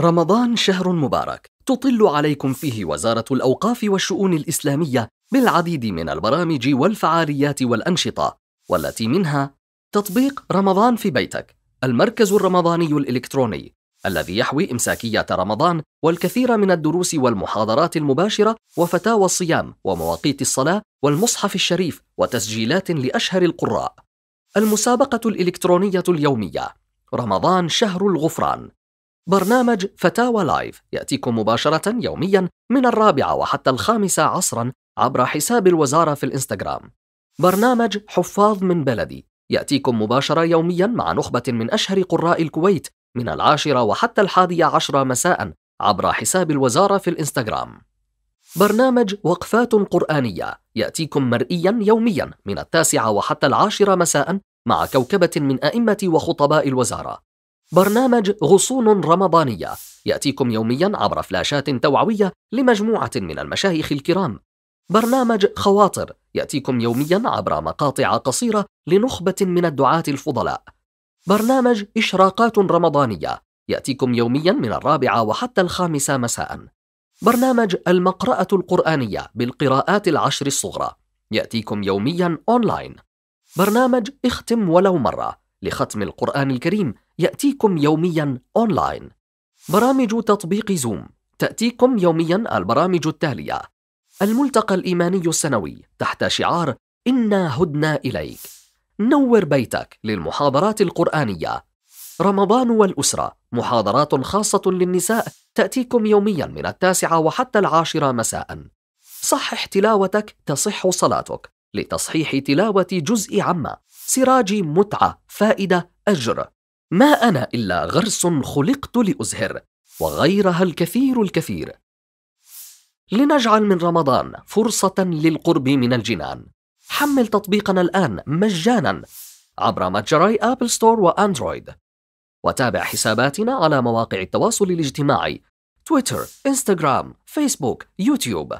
رمضان شهر مبارك. تطل عليكم فيه وزارة الأوقاف والشؤون الإسلامية بالعديد من البرامج والفعاليات والأنشطة والتي منها تطبيق رمضان في بيتك المركز الرمضاني الإلكتروني الذي يحوي إمساكية رمضان والكثير من الدروس والمحاضرات المباشرة وفتاوى الصيام ومواقيت الصلاة والمصحف الشريف وتسجيلات لأشهر القراء. المسابقة الإلكترونية اليومية. رمضان شهر الغفران. برنامج فتاوى لايف يأتيكم مباشرة يوميا من الرابعة وحتى الخامسة عصرا عبر حساب الوزارة في الإنستغرام. برنامج حفاظ من بلدي يأتيكم مباشرة يوميا مع نخبة من أشهر قراء الكويت من العاشرة وحتى الحادية عشرة مساء عبر حساب الوزارة في الإنستغرام. برنامج وقفات قرآنية يأتيكم مرئيا يوميا من التاسعة وحتى العاشرة مساء مع كوكبة من أئمة وخطباء الوزارة. برنامج غصون رمضانية. يأتيكم يوميا عبر فلاشات توعوية لمجموعة من المشايخ الكرام. برنامج خواطر. يأتيكم يوميا عبر مقاطع قصيرة لنخبة من الدعاة الفضلاء. برنامج إشراقات رمضانية. يأتيكم يوميا من الرابعة وحتى الخامسة مساء. برنامج المقرأة القرآنية بالقراءات العشر الصغرى. يأتيكم يوميا أونلاين. برنامج اختم ولو مرة. لختم القرآن الكريم يأتيكم يوميا أونلاين. برامج تطبيق Zoom تأتيكم يوميا البرامج التالية. الملتقى الإيماني السنوي تحت شعار إنا هدنا إليك. نور بيتك للمحاضرات القرآنية. رمضان والأسرة محاضرات خاصة للنساء تأتيكم يوميا من التاسعة وحتى العاشرة مساء. صحح تلاوتك تصح صلاتك لتصحيح تلاوة جزء عما سراجي متعة فائدة أجر. ما أنا إلا غرس خلقت لأزهر وغيرها الكثير الكثير. لنجعل من رمضان فرصة للقرب من الجنان. حمل تطبيقنا الآن مجانا عبر متجري أبل ستور وأندرويد. وتابع حساباتنا على مواقع التواصل الاجتماعي تويتر، إنستغرام، فيسبوك، يوتيوب.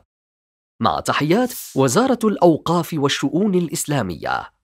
مع تحيات وزارة الأوقاف والشؤون الإسلامية.